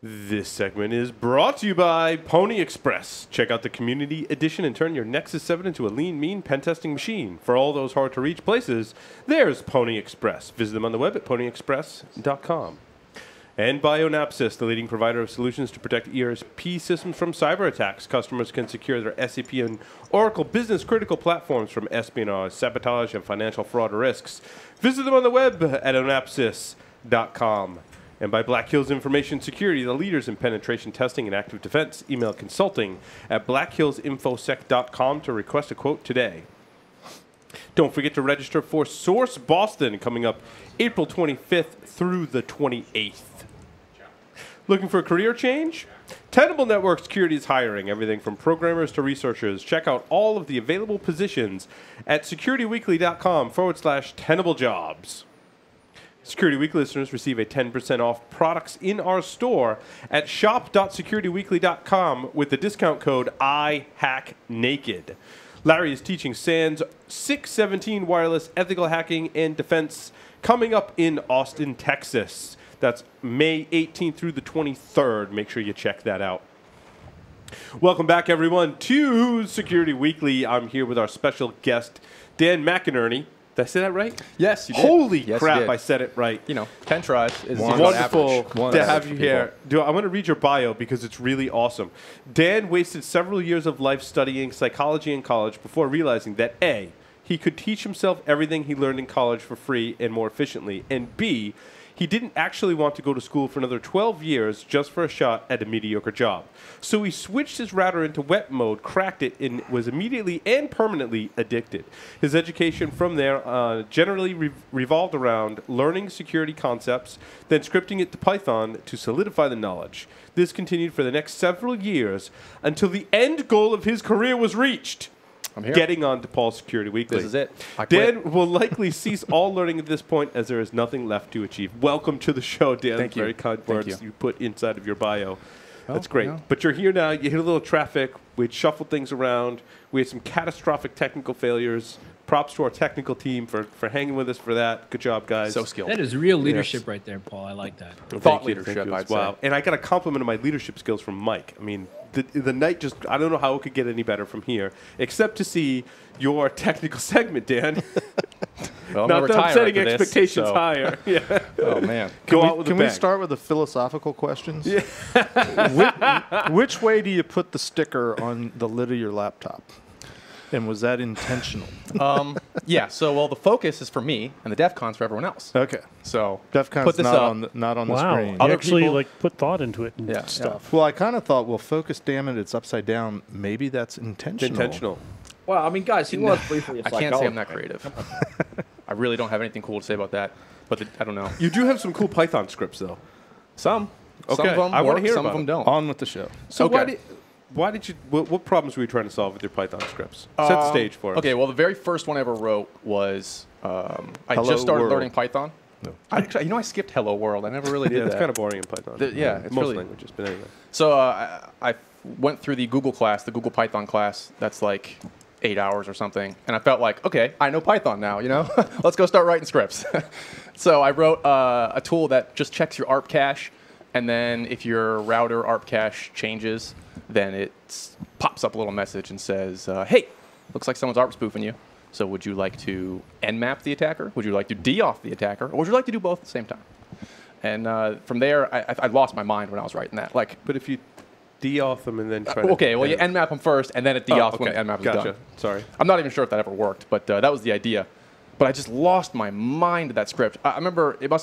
This segment is brought to you by Pwnie Express. Check out the community edition and turn your Nexus 7 into a lean, mean pen testing machine. For all those hard to reach places, there's Pwnie Express. Visit them on the web at pwnieexpress.com. And by Onapsis, the leading provider of solutions to protect ERP systems from cyber attacks. Customers can secure their SAP and Oracle business critical platforms from espionage, sabotage, and financial fraud risks. Visit them on the web at onapsis.com. And by Black Hills Information Security, the leaders in penetration testing and active defense. Email consulting at blackhillsinfosec.com to request a quote today. Don't forget to register for Source Boston coming up April 25th through the 28th. Looking for a career change? Tenable Network Security is hiring everything from programmers to researchers. Check out all of the available positions at securityweekly.com forward slash tenable jobs. Security Week listeners receive a 10% off products in our store at shop.securityweekly.com with the discount code IHackNaked. Larry is teaching SANS 617 wireless ethical hacking and defense coming up in Austin, Texas. That's May 18th through the 23rd. Make sure you check that out. Welcome back, everyone, to Security Weekly. I'm here with our special guest, Dan McInerney. Did I say that right? Yes, you did. Holy Yes, you crap, did. I said it right. You know, 10 tries is One. Wonderful. One to have you people. here. Do I want to read your bio because it's really awesome. Dan wasted several years of life studying psychology in college before realizing that A, he could teach himself everything he learned in college for free and more efficiently, and B, he didn't actually want to go to school for another 12 years just for a shot at a mediocre job. So he switched his router into WEP mode, cracked it, and was immediately and permanently addicted. His education from there uh, generally re- revolved around learning security concepts, then scripting it to Python to solidify the knowledge. This continued for the next several years until the end goal of his career was reached. Getting on to Paul Security Weekly. This is it. Dan will likely cease all learning at this point as there is nothing left to achieve. Welcome to the show, Dan. Thank you. Very kind Thank words you. you put inside of your bio. That's great. But you're here now. You hit a little traffic. We had shuffled things around. We had some catastrophic technical failures. Props to our technical team for, for hanging with us for that. Good job, guys. So skilled. That is real leadership right there, Paul. I like that. Well, Thought thank you, thank leadership, you as I'd well. say. And I got a compliment of my leadership skills from Mike. I mean, the, the night just, I don't know how it could get any better from here, except to see your technical segment, Dan. Well, I'm Not that I'm setting after this, expectations so- higher. Yeah. Oh, man. Go Can, out we, with can we start with the philosophical questions? Yeah. which, which way do you put the sticker on the lid of your laptop? And was that intentional? Um, yeah, so, well, the focus is for me, and the DEF CON's for everyone else. Okay. So, DEF put this not up. on the, not on the Wow, screen. you Other actually people- like put thought into it and Yeah, yeah. stuff. Well, I kind of thought, well, focus, damn it, it's upside down. Maybe that's intentional. Intentional. Well, I mean, guys, he was briefly a I can't say I'm that creative. I really don't have anything cool to say about that, but the, I don't know. You do have some cool Python scripts, though. Some. Some Okay, of them I wanna work, hear some about of them it. don't. On with the show. So why Okay. did, why did you, what, what problems were you trying to solve with your Python scripts? Set the Um, stage for us. Okay, well, the very first one I ever wrote was um, I Hello just started World. learning Python. No. I actually, you know, I skipped Hello World. I never really did Yeah, it's kind of boring in Python. The- yeah, it's most really- languages, but anyway. So uh, I, I went through the Google class, the Google Python class. That's like eight hours or something, and I felt like, okay, I know Python now. You know, let's go start writing scripts. so I wrote uh, a tool that just checks your ARP cache, and then if your router ARP cache changes, then it pops up a little message and says, uh, "Hey, looks like someone's ARP spoofing you. So would you like to nmap the attacker? Would you like to deauth the attacker? Or would you like to do both at the same time?" And uh, from there, I, I, lost my mind when I was writing that. Like, But if you deauth them and then try to. okay, well, you nmap them first, and then it Oh, deauth when okay. the nmap is gotcha. done. Sorry. I'm not even sure if that ever worked, but uh, that was the idea. But I just lost my mind to that script. I, I remember it must